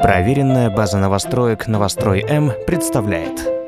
Проверенная база новостроек «Новострой М» представляет.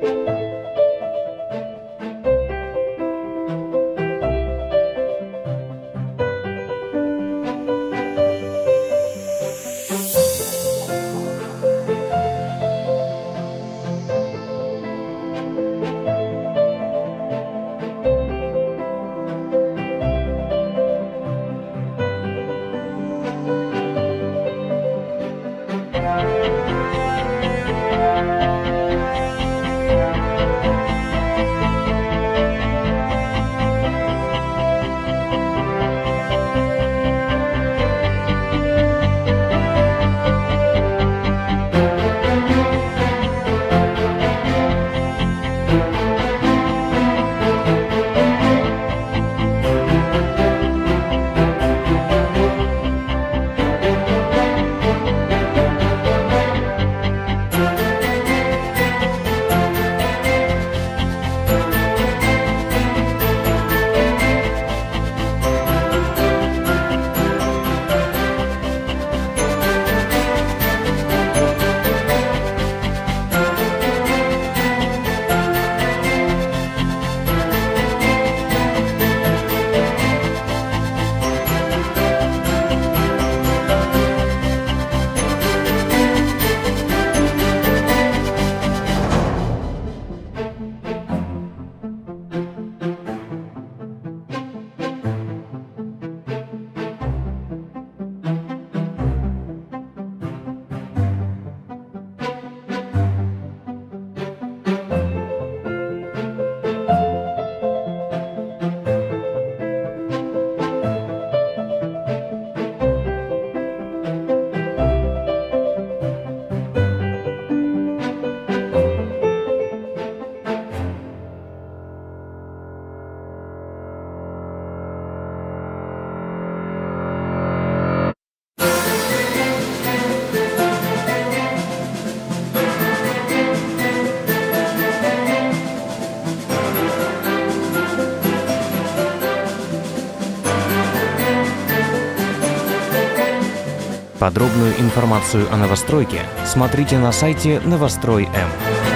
Подробную информацию о новостройке смотрите на сайте «Новострой М».